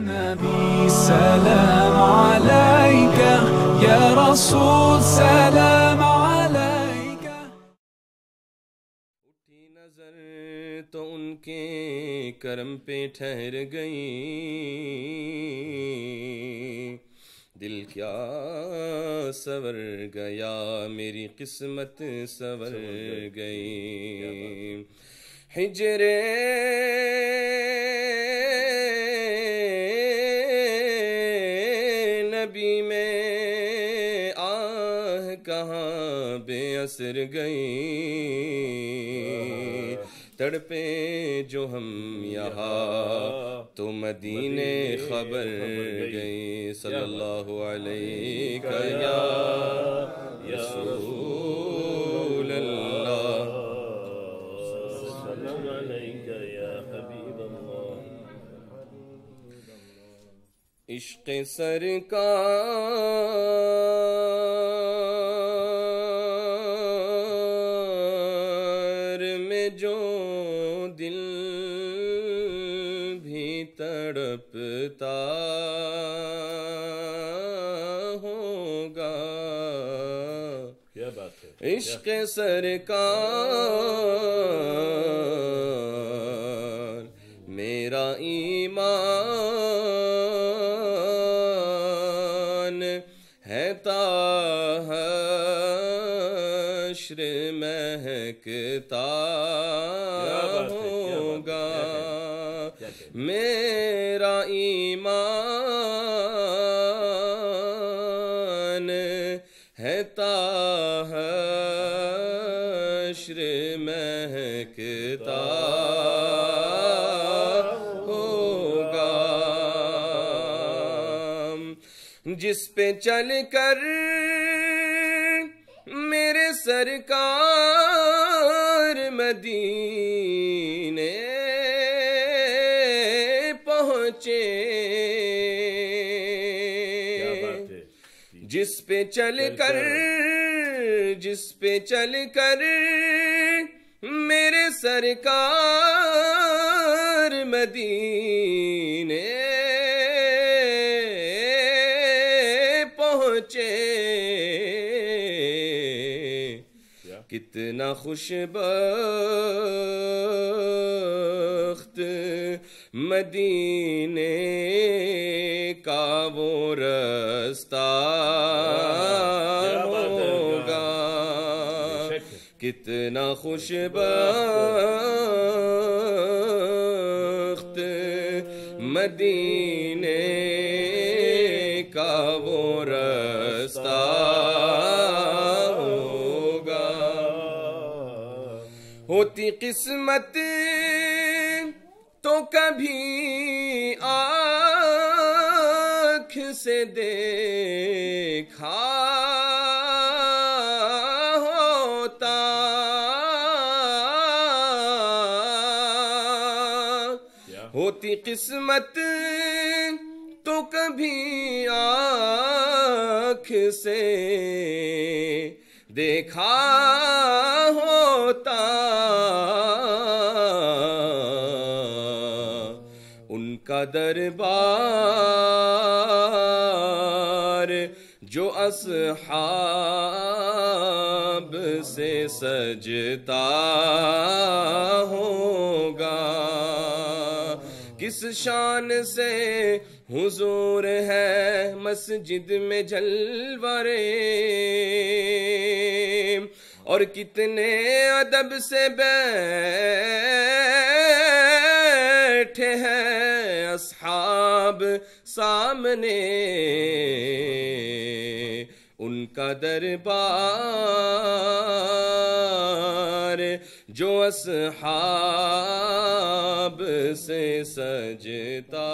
नबी सलाम अलैक या रसूल सलाम अलैक उठी नज़र तो उनके करम पे ठहर गई दिल क्या सवर गया मेरी किस्मत सवर गई हिजरे कहाँ बेअसर गई? तड़पे जो हम यहाँ तो मदीने खबर गई सल्लल्लाहु अलैहि इश्क सरकार जो दिल भी तड़पता होगा। क्या बात है? इश्क सरकार है ताहश्र महकता होगा? मेरा ईमान है ताहश्र महकता जिस पे चल कर मेरे सरकार मदीने पहुँचे। जिस पे चल कर जिस पे चल कर मेरे सरकार मदीने। क्या कितना खुशबख्त मदीने का वो रास्ता होगा। कितना खुशबख्त मदीने का वो रास्ता होगा। होती किस्मत तो कभी आँख से देखा होता। होती किस्मत कभी आँख से देखा होता। उनका दरबार जो असहाब से सजता किस शान से हुजूर है मस्जिद में जलवरे। और कितने अदब से बैठे हैं असहाब सामने। उनका दरबार जो असहाब से सजता